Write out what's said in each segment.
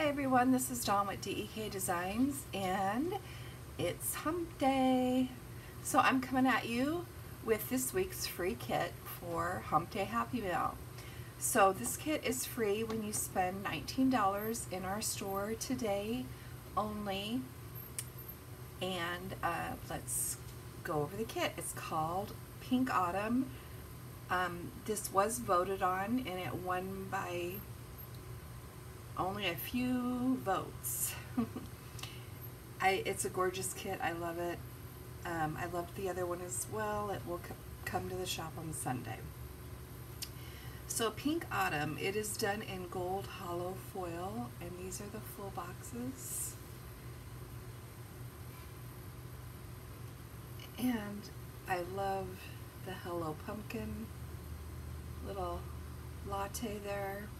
Hi everyone, this is Dawn with DEK Designs and it's hump day. So I'm coming at you with this week's free kit for Hump Day Happy Mail. So this kit is free when you spend $19 in our store today only. And uh, let's go over the kit. It's called Pink Autumn. Um, this was voted on and it won by only a few votes. I, it's a gorgeous kit. I love it. Um, I loved the other one as well. It will come to the shop on Sunday. So Pink Autumn, it is done in gold holo foil, and these are the full boxes. And I love the Hello Pumpkin little latte there the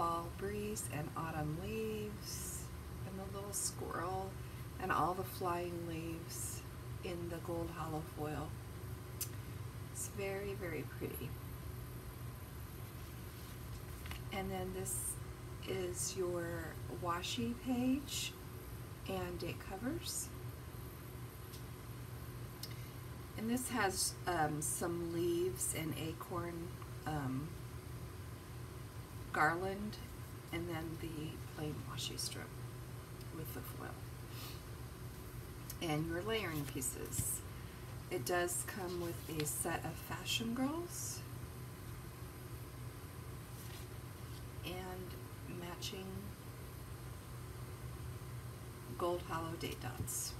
fall breeze and autumn leaves and the little squirrel and all the flying leaves in the gold holo foil. It's very, very pretty. And then this is your washi page and date covers. And this has um, some leaves and acorn um, garland and then the plain washi strip with the foil. And your layering pieces. It does come with a set of Fashion Girls and matching gold holo date dots.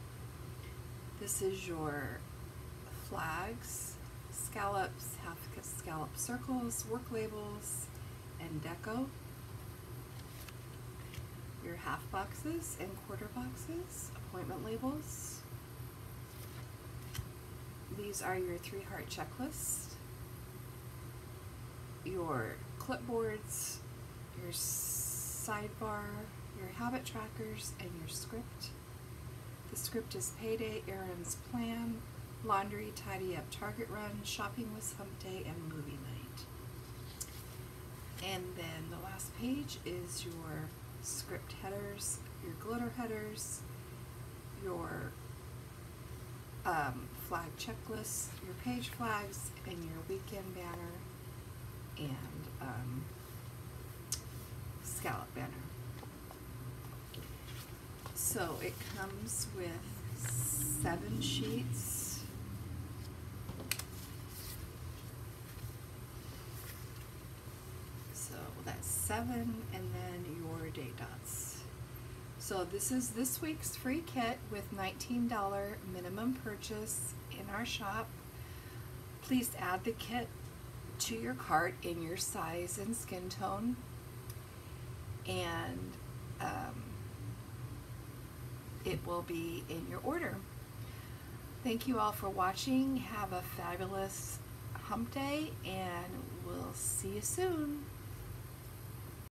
This is your flags, scallops, half scallop circles, work labels, and deco. Your half boxes and quarter boxes, appointment labels. These are your three heart checklist, your clipboards, your sidebar, your habit trackers, and your script. The script is payday, errands plan, laundry, tidy up, target run, shopping with hump day, and movie night. And then the last page is your script headers, your glitter headers, your um, flag checklist, your page flags, and your weekend banner, and um, scallop banner. So it comes with seven sheets seven and then your date dots. So this is this week's free kit with $19 minimum purchase in our shop. Please add the kit to your cart in your size and skin tone and um, it will be in your order. Thank you all for watching. Have a fabulous hump day and we'll see you soon.